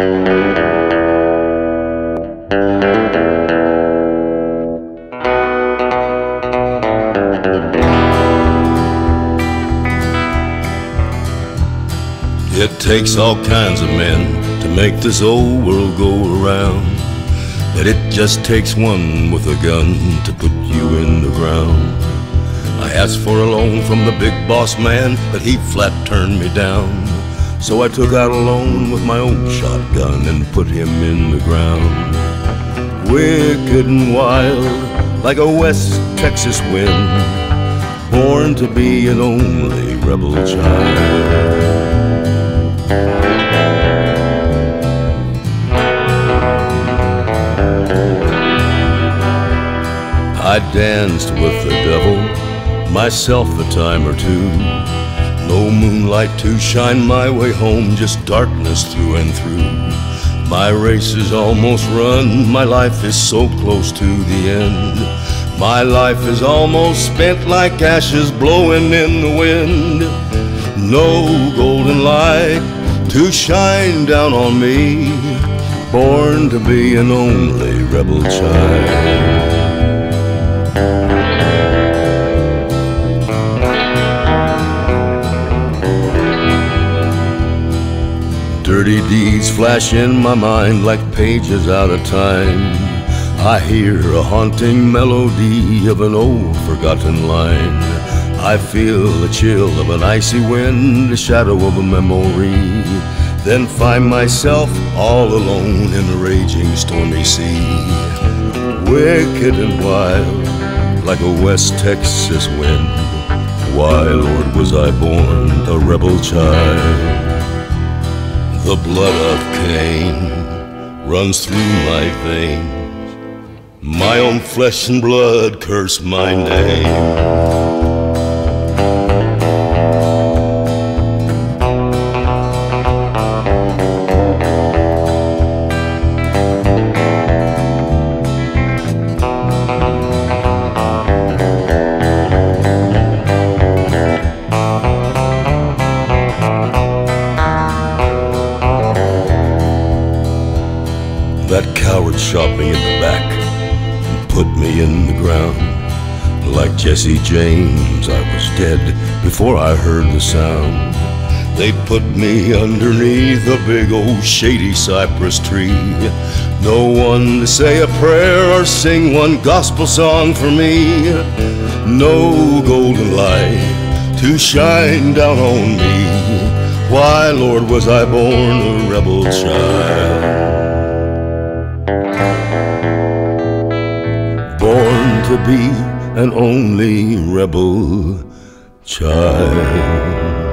It takes all kinds of men to make this old world go around. But it just takes one with a gun to put you in the ground. I asked for a loan from the big boss man, but he flat turned me down. So I took out a loan with my own shotgun and put him in the ground. Wicked and wild, like a West Texas wind, born to be an only rebel child. I danced with the devil myself a time or two. No moonlight to shine my way home, just darkness through and through. My race is almost run, my life is so close to the end. My life is almost spent like ashes blowing in the wind. No golden light to shine down on me, born to be an only rebel child. Flash in my mind like pages out of time. I hear a haunting melody of an old forgotten line. I feel the chill of an icy wind, the shadow of a memory. Then find myself all alone in the raging stormy sea. Wicked and wild, like a West Texas wind. Why, Lord, was I born a rebel child? The blood of Cain runs through my veins. My own flesh and blood curse my name. That coward shot me in the back and put me in the ground. Like Jesse James, I was dead before I heard the sound. They put me underneath a big old shady cypress tree. No one to say a prayer or sing one gospel song for me. No golden light to shine down on me. Why, Lord, was I born a rebel child? Born to be an only rebel child.